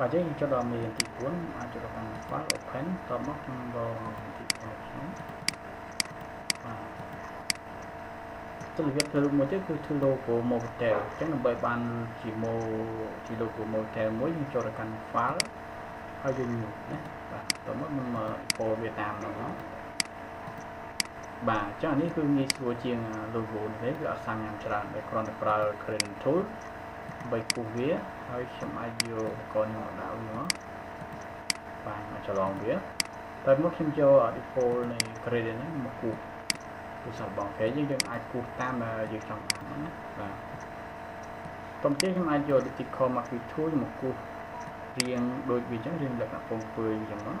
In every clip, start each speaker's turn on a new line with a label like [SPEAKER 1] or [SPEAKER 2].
[SPEAKER 1] បាទអញ្ចឹងយើងចុចដល់មេរៀនទី4អាចចុចដល់កាន់ file open តមកខ្ញុំរកមេរៀនទី4ខ្ញុំបាទទៅរបៀបធ្វើមួយទៀតគឺធ្វើ logo Motel អញ្ចឹងដើម្បីបានជា mo ជា logo Motel មួយយើងចុចដល់កាន់ file ហើយយើងណាបាទតមកខ្ញុំពោលវាតាមនោះណាបាទអញ្ចឹងនេះគឺងាយស្រួលជាង logo នេះគឺអត់សាំញ៉ាំច្រើនតែគ្រាន់តែប្រើ create tool បីគូសវាហើយខ្ញុំអាចយកឧបករណ៍នេះមកដាក់វាមកបាទមកច្រឡងវាតែមកខ្ញុំយក default នៃ create នេះមកគូសគូសរបស់គេយើងយើងអាចគូសតាមយើងចង់បានណាបាទតំទៀតខ្ញុំអាចយក Digital Marquee Tool មកគូសរៀងដូចវាអញ្ចឹងរៀងលក្ខណៈពងពើអញ្ចឹងមក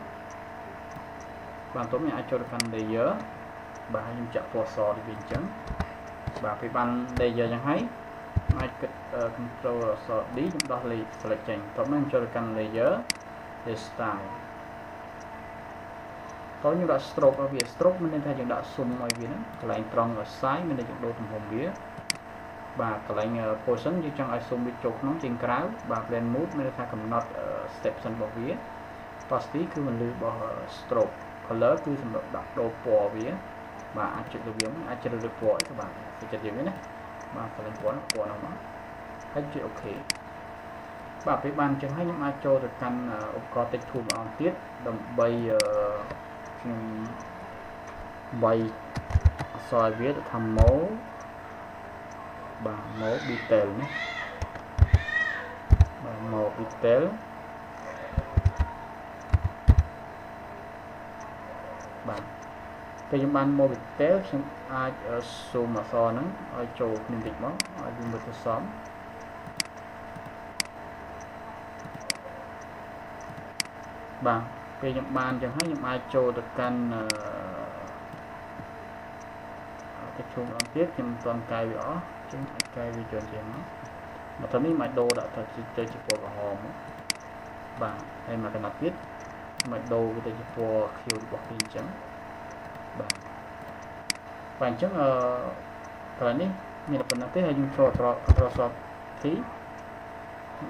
[SPEAKER 1] បាទតោះខ្ញុំអាចចូលទៅកាន់ layer បាទខ្ញុំចាក់ពណ៌សទៅវាអញ្ចឹងបាទពេលបាន layer អញ្ចឹងហើយ អាចគិត control អក្សរ D ខ្ញុំដោះលេខ select ចេញតោះមកចូលទៅកាន់ layer style តោះខ្ញុំដាក់ stroke ឲ្យវា stroke មានន័យថាយើងដាក់ស៊ុំឲ្យវាហ្នឹងកន្លែងត្រង់ size មានន័យយើងដូរទំហំវាបាទកន្លែង position យើងចង់ឲ្យស៊ុំវាចូលក្នុងជាងក្រៅបាទ blend mode មានន័យថាកំណត់ step សិនរបស់វា opacity គឺមិនលឺរបស់ stroke color គឺសម្រាប់ដាក់ដូរពណ៌វាបាទអាចចុចទៅវាអាចជ្រើសរើសពណ៌អីក៏បានទៅចិត្តយើងណា បាទកន្លែងពណ៌ពណ៌ហ្នឹងមកហើយចុចអូខេបាទពេលបានអញ្ចឹងហើយខ្ញុំអាចចូលទៅកាន់ឧបករណ៍ text tool ម្ដងទៀតដើម្បីខ្ញុំបីអក្សរវាទៅថា mo បាទ mo detail ណាបាទ mo detail បាទ ពេលខ្ញុំបាន mo detail ខ្ញុំអាច zoom អក្សរហ្នឹងឲ្យចូលគ្នាបន្តិចមកឲ្យវាមើលទៅសមបាទពេលខ្ញុំបានអញ្ចឹងហើយខ្ញុំអាចចូលទៅកាន់អឺទៅជុំអត់ទៀតខ្ញុំមិនទាន់កែវាអស់អញ្ចឹងអាចកែវាចូលជាងមកមកទៅនេះមកដូរដាក់ទៅទៅជាពណ៌ក្រហមបាទហើយមកកណ្ដាប់ទៀតមកដូរវាទៅជាពណ៌ខៀវរបស់គេអញ្ចឹង បាទបាទអញ្ចឹងអឺកន្លែងនេះមានប៉ុណ្ណឹងទេហើយយើងចូលត្រកត្រសតទី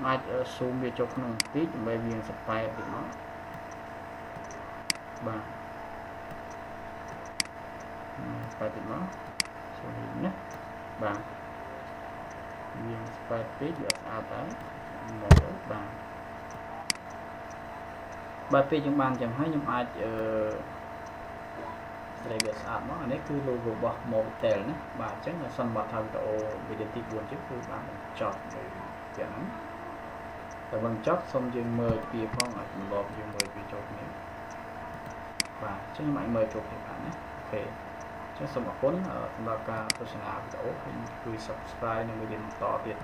[SPEAKER 1] អាច zoom វាចូលក្នុងបន្តិចដើម្បីវាសប៉ែតិចមកបាទស្ប៉ែតិចមកចូលនេះណាបាទវាស្ប៉ែពេកវាស្អាតដែរមកបាទបាទពេលយើងបានចឹងហើយខ្ញុំអាចអឺ ស្រីវាស្អាតមកអានេះគឺ logo របស់ Motel ណាបាទអញ្ចឹងសន្មតថាវីដេអូវីដេអូទី4ជិះគឺបានបញ្ចប់នៅយ៉ាងហ្នឹងតែបញ្ចប់សូមយើងមើលពីផងអាចចម្លងយើងមើលពីចូលគ្នាបាទអញ្ចឹងខ្ញុំអាចមើលចូលគ្នាបានណាអូខេអញ្ចឹងសូមអរគុណសម្រាប់ការទស្សនាវីដេអូហើយជួយ Subscribe និងមេរៀនបន្តទៀត